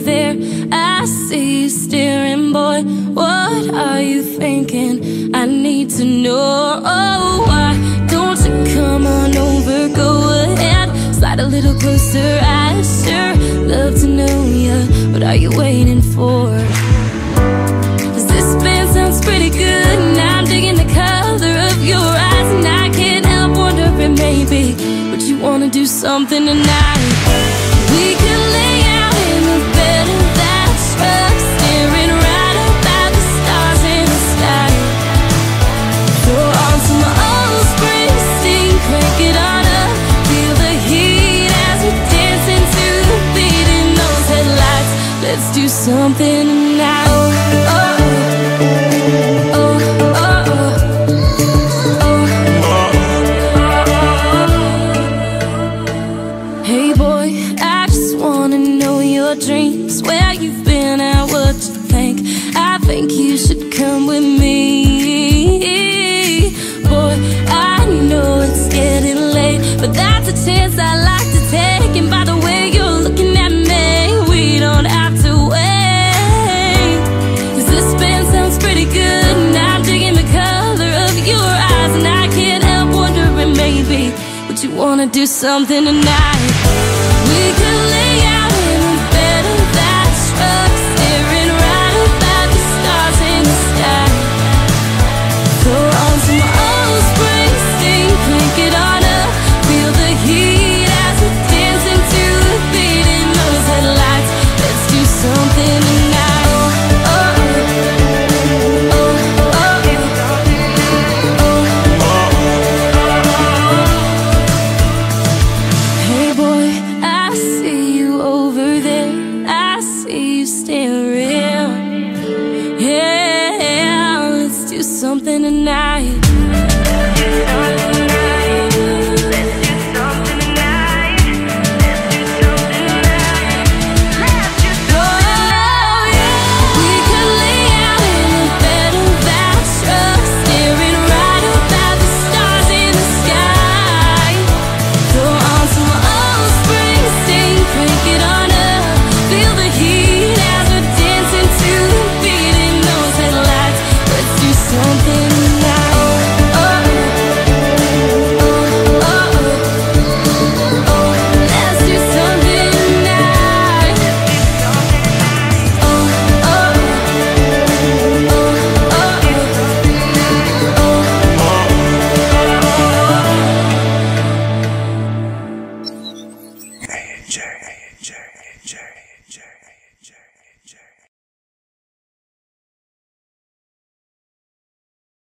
there. I see you staring, boy. What are you thinking? I need to know. Oh, why don't you come on over? Go ahead, slide a little closer. I sure love to know ya. What are you waiting for? Cause this band sounds pretty good. And I'm digging the color of your eyes. And I can't help wondering, maybe, would you wanna do something tonight? Something tonight. Oh, oh, oh. Hey boy, I just wanna know your dreams, where you've been and what. I think you should come with me. Boy, I know it's getting late, but that's a chance I like wanna do something tonight? We something tonight. Something